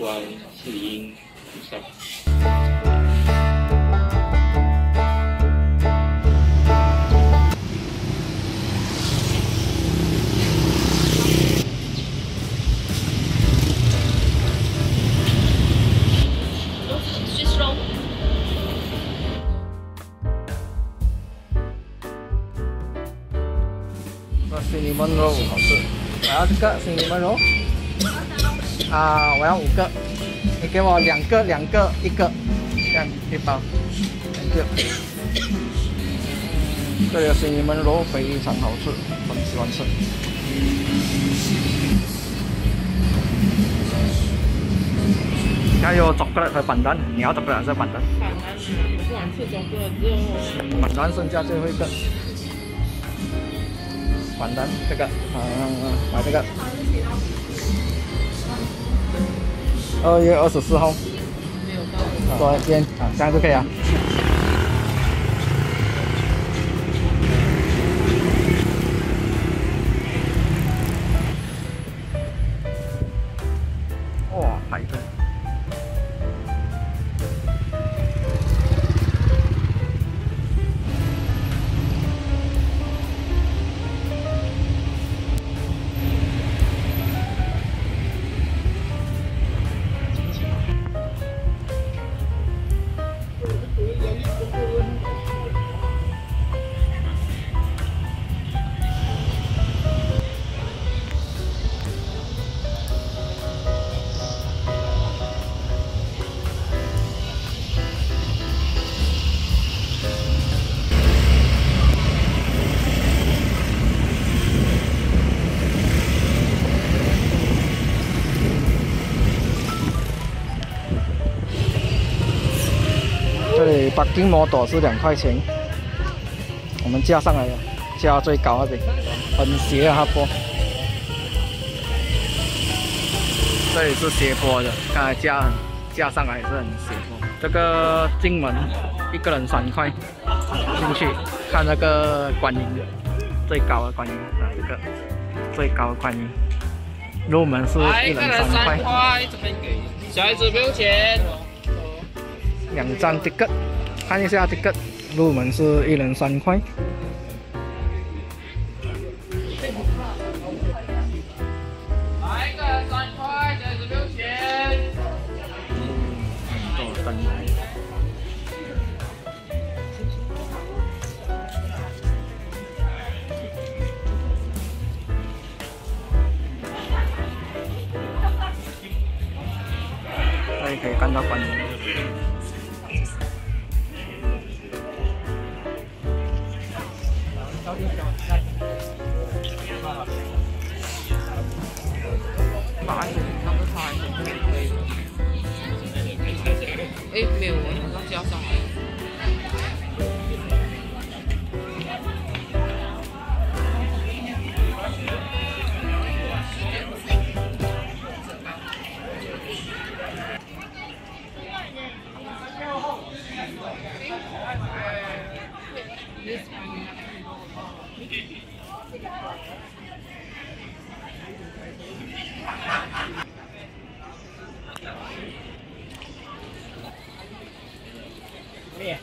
观世音菩萨。那是你们肉好吃，来、啊、这个是你们肉。啊，我要五个，你给我两个，两个，一个，这样一包，两个。这里的 cinnamon roll 非常好吃，我很喜欢吃。还有巧克力和板蛋，你要巧克力还是板蛋？板蛋，我不敢吃中国肉。板蛋剩下最后一个。板蛋这个，啊、买这个。二月二十四号，没有到。昨天啊，这样就可以了。这里 parking model 是两块钱，我们加上来了，加最高那边，很斜啊，它坡。这里是斜坡的，刚才加加上来是很斜坡。这个进门一个人三块，进去看那个观音，最高的观音啊，这个最高的观音。入门是一人三块。这边给。小孩子不用钱。两张 ticket，看一下 ticket，入门是一人三块。来一个三块，小孩子不用钱。做灯。这里可以看到观音。哎，没有，我好像加上了。没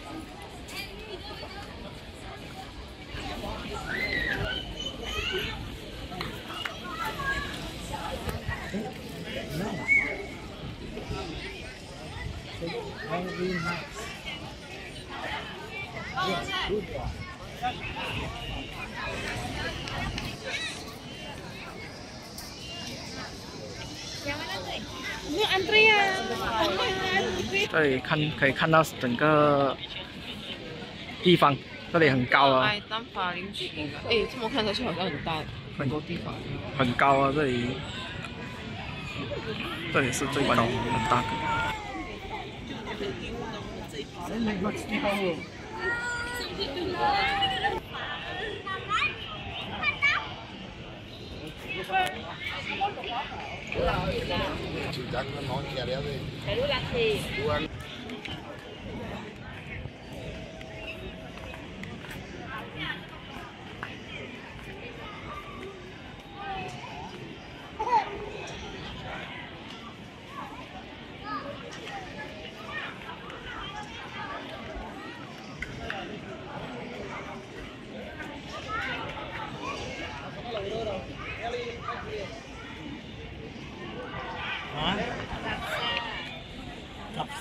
这里安！看可以看到整个地方，这里很高啊。哎，林区。哎，这么看上去好像很大。很多地方，很高啊这里。这里是最高，很大。sự chắc nó nói kia đéo đi. Để lúc lắc thì.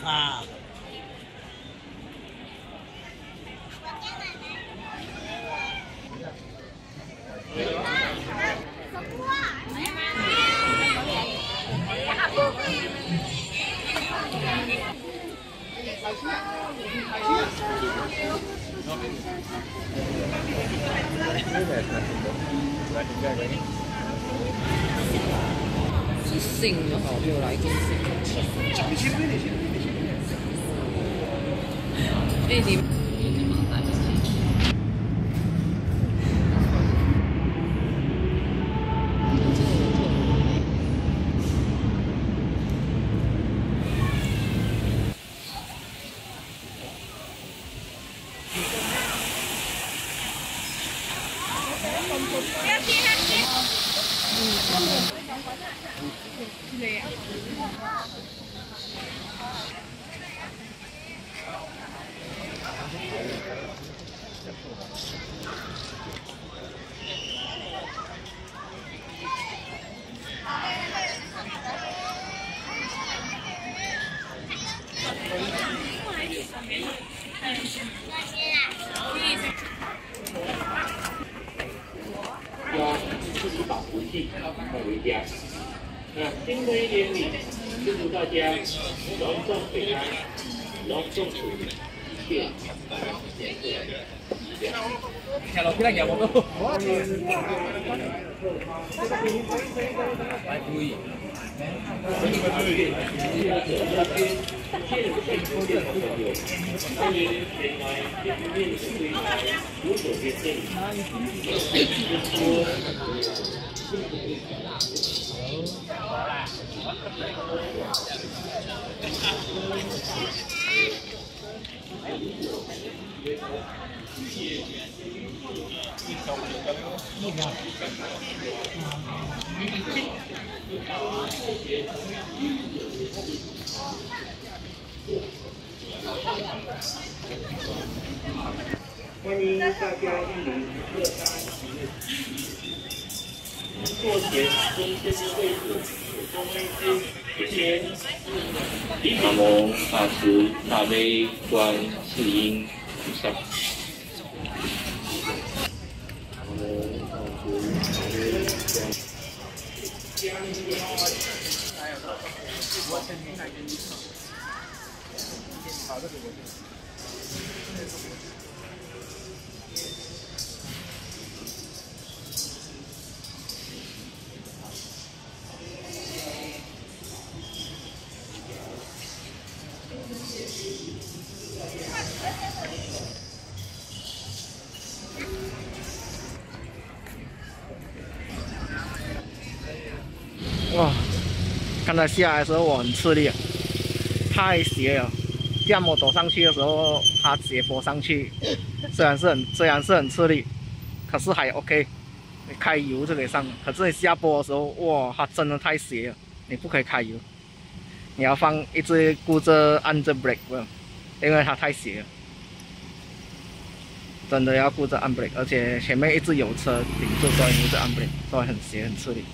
啊。的了，又来一个醒。过新哎，你。回家。那新的一年里，祝福大家隆重平安，隆重处理。一切。下楼梯来讲我都。来注意。欢迎大家莅临乐山体育。坐前中间的位置，中位置，南无大慈大悲观世音菩萨。南无大慈大悲观。哇，刚才下来的时候我很吃力，太斜了。这样我走上去的时候，它斜坡上去，虽然是很虽然是很吃力，可是还 OK，你开油就可以上。可是你下坡的时候，哇，它真的太斜了，你不可以开油，你要放一直顾着按着 brake，因为它太斜了，真的要顾着按 brake，而且前面一直有车顶住，所以你一直按 brake，所以很斜很吃力。